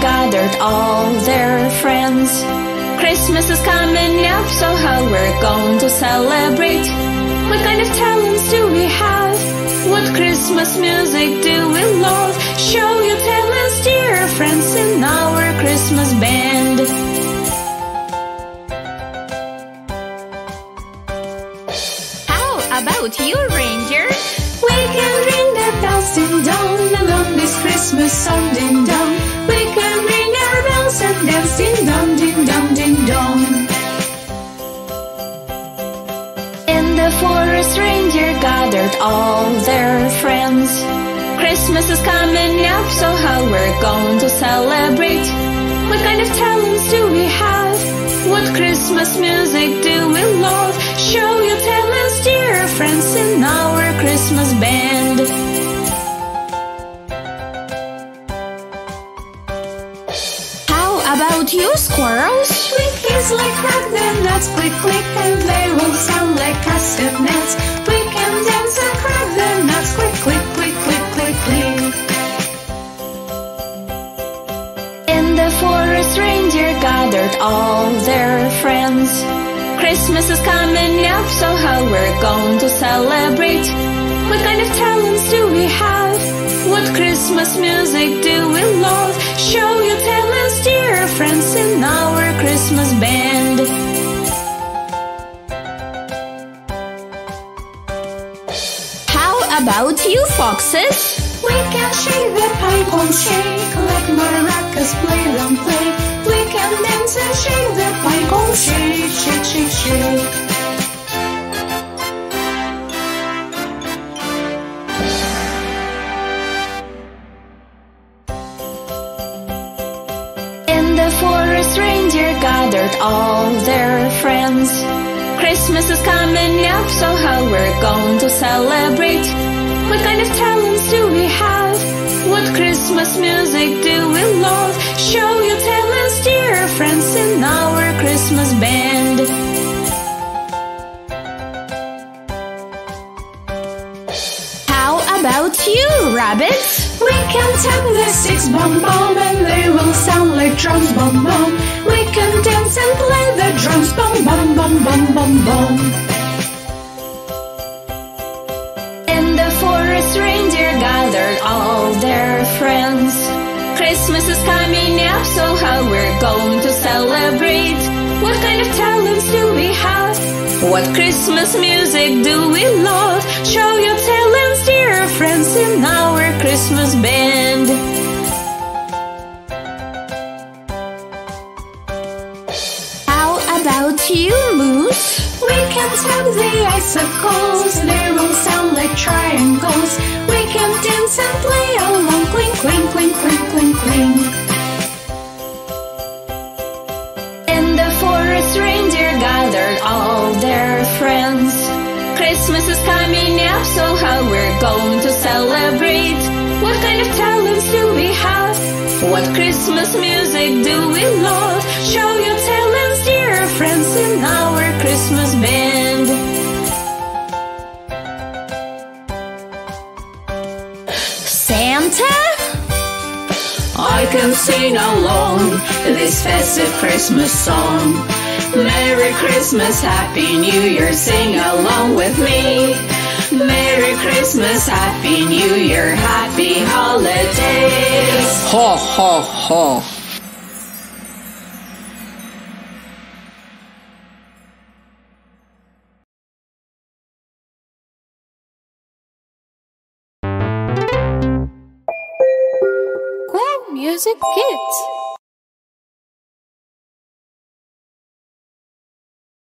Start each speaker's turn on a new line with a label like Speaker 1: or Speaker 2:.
Speaker 1: gathered all their friends. Christmas is coming up, so how we're going to celebrate? What kind of talents do we have? What Christmas music do we love? Show your talents, dear friends, in our Christmas band.
Speaker 2: How about you, Ranger?
Speaker 1: We can ring the bells ding dong along this Christmas song ding dong. Forest, reindeer gathered all their friends. Christmas is coming up, so how we're going to celebrate? What kind of talents do we have? What Christmas music do we love? Show your talents, dear friends, in our Christmas band.
Speaker 2: How about you, squirrels?
Speaker 1: Gathered all their friends. Christmas is coming up, so how we're going to celebrate? What kind of talents do we have? What Christmas music do we love? Show your talents, dear friends, in our Christmas band.
Speaker 2: How about you, foxes?
Speaker 1: We can shake the pipe on shake like maracas play on play. All their friends. Christmas is coming up, so how we're going to celebrate? What kind of talents do we have? What Christmas music do we love? Show your talents, dear friends, in our Christmas band.
Speaker 2: How about you, rabbits?
Speaker 1: We can tap the six bomb bomb and they will sound like drums bomb bomb. Dance and play the drums bomb bomb bomb bomb bomb bomb. In the forest, reindeer gathered all their friends. Christmas is coming up, so how we're going to celebrate? What kind of talents do we have? What Christmas music do we love? Show your talents,
Speaker 2: you, moose?
Speaker 1: We can tap the icicles, they will sound like triangles. We can dance and play along, clink, clink, clink, clink, clink, clink. In the forest, reindeer gathered all their friends. Christmas is coming up, so how we're going to celebrate? What kind of talents do we have? What Christmas music do we love? Show your I can sing along this festive Christmas song. Merry Christmas, Happy New Year, sing along with me. Merry Christmas, Happy New Year, Happy Holidays.
Speaker 3: Ho, ho, ho.
Speaker 4: Music Kids.